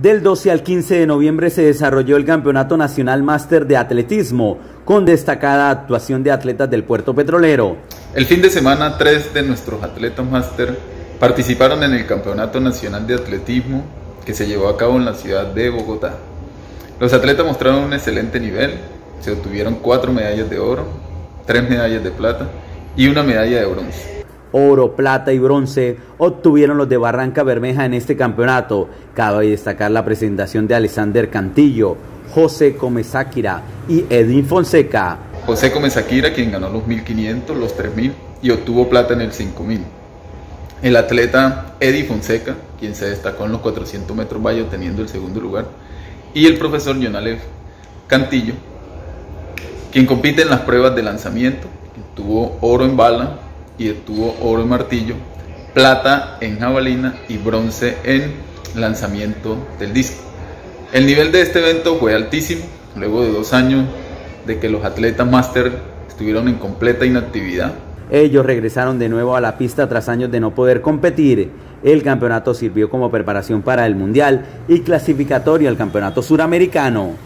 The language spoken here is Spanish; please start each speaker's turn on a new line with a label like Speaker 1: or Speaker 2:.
Speaker 1: Del 12 al 15 de noviembre se desarrolló el Campeonato Nacional Máster de Atletismo, con destacada actuación de atletas del puerto petrolero.
Speaker 2: El fin de semana, tres de nuestros atletas máster participaron en el Campeonato Nacional de Atletismo que se llevó a cabo en la ciudad de Bogotá. Los atletas mostraron un excelente nivel, se obtuvieron cuatro medallas de oro, tres medallas de plata y una medalla de bronce
Speaker 1: oro, plata y bronce obtuvieron los de Barranca Bermeja en este campeonato. Cabe destacar la presentación de Alexander Cantillo, José Comezáquira y Edwin Fonseca.
Speaker 2: José Comezáquira, quien ganó los 1500, los 3000 y obtuvo plata en el 5000. El atleta Eddie Fonseca, quien se destacó en los 400 metros valle obteniendo el segundo lugar. Y el profesor Jonalev Cantillo, quien compite en las pruebas de lanzamiento, tuvo oro en bala, y obtuvo oro en martillo, plata en jabalina y bronce en lanzamiento del disco. El nivel de este evento fue altísimo, luego de dos años de que los atletas máster estuvieron en completa inactividad.
Speaker 1: Ellos regresaron de nuevo a la pista tras años de no poder competir. El campeonato sirvió como preparación para el Mundial y clasificatorio al Campeonato Suramericano.